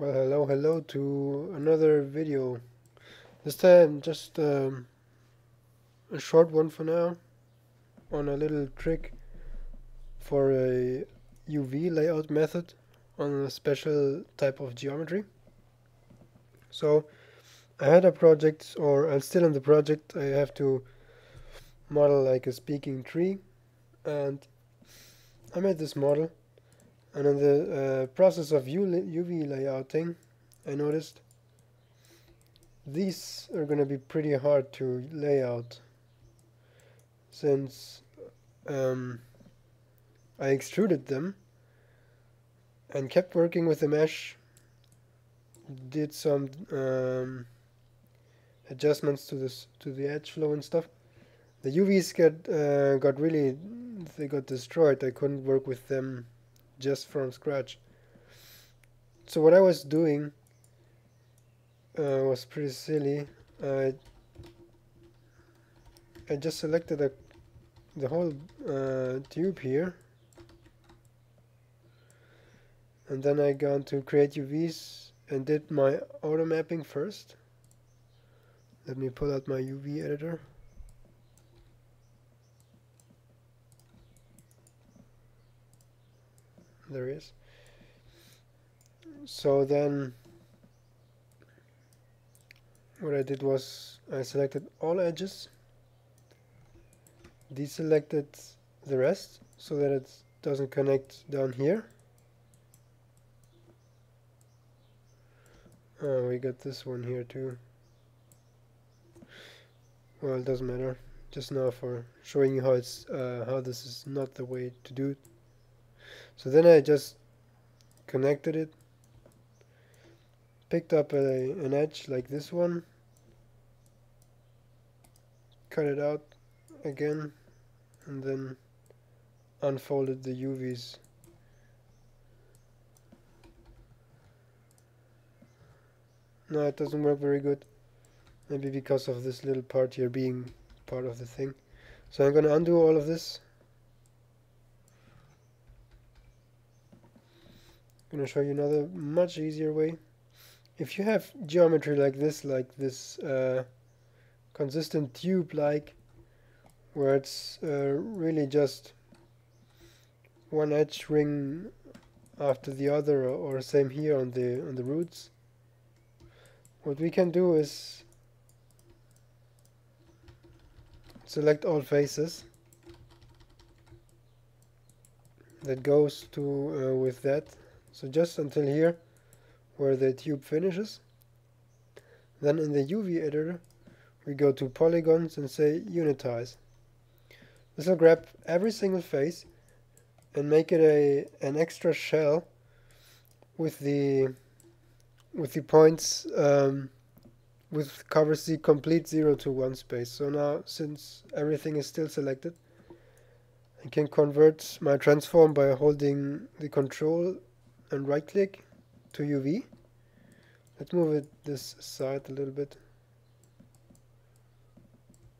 Well, hello, hello to another video. This time just um, a short one for now on a little trick for a UV layout method on a special type of geometry. So I had a project, or I'm still in the project, I have to model like a speaking tree and I made this model and in the uh, process of UV layouting, I noticed these are going to be pretty hard to lay out since um, I extruded them and kept working with the mesh did some um, adjustments to this to the edge flow and stuff. The UVs got uh, got really they got destroyed. I couldn't work with them just from scratch. So what I was doing uh, was pretty silly. I I just selected a, the whole uh, tube here and then I gone to create UVs and did my auto mapping first. Let me pull out my UV editor. There is. So then what I did was I selected all edges deselected the rest so that it doesn't connect down here. Oh we got this one here too. Well it doesn't matter. Just now for showing you how it's uh, how this is not the way to do it so then I just connected it, picked up a, an edge like this one, cut it out again, and then unfolded the UVs. No, it doesn't work very good. Maybe because of this little part here being part of the thing. So I'm going to undo all of this going to show you another much easier way. If you have geometry like this, like this uh, consistent tube-like, where it's uh, really just one edge ring after the other, or, or same here on the on the roots. What we can do is select all faces that goes to uh, with that so just until here where the tube finishes. Then in the UV editor we go to polygons and say unitize. This will grab every single face and make it a an extra shell with the with the points um, with covers the complete 0 to 1 space. So now since everything is still selected I can convert my transform by holding the control and right click to UV. Let's move it this side a little bit.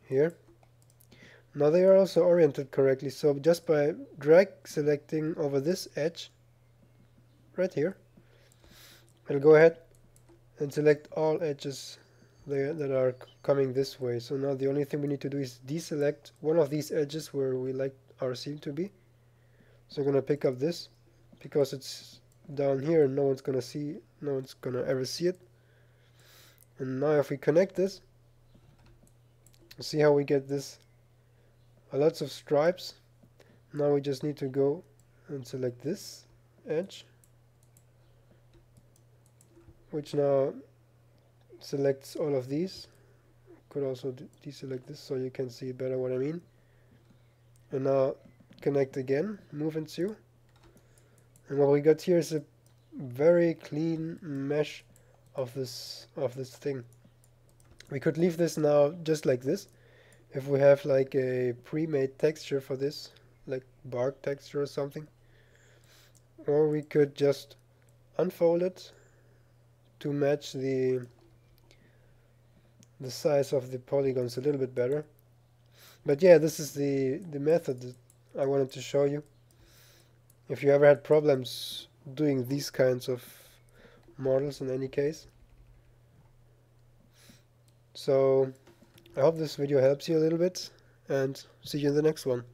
Here. Now they are also oriented correctly, so just by drag selecting over this edge, right here, I'll go ahead and select all edges there that are coming this way. So now the only thing we need to do is deselect one of these edges where we like our scene to be. So I'm going to pick up this because it's down here no one's gonna see no one's gonna ever see it. And now if we connect this see how we get this lots of stripes. Now we just need to go and select this edge which now selects all of these. Could also deselect this so you can see better what I mean. And now connect again move into and what we got here is a very clean mesh of this of this thing. We could leave this now just like this. If we have like a pre-made texture for this like bark texture or something or we could just unfold it to match the the size of the polygons a little bit better. But yeah this is the the method that I wanted to show you if you ever had problems doing these kinds of models in any case. So I hope this video helps you a little bit and see you in the next one.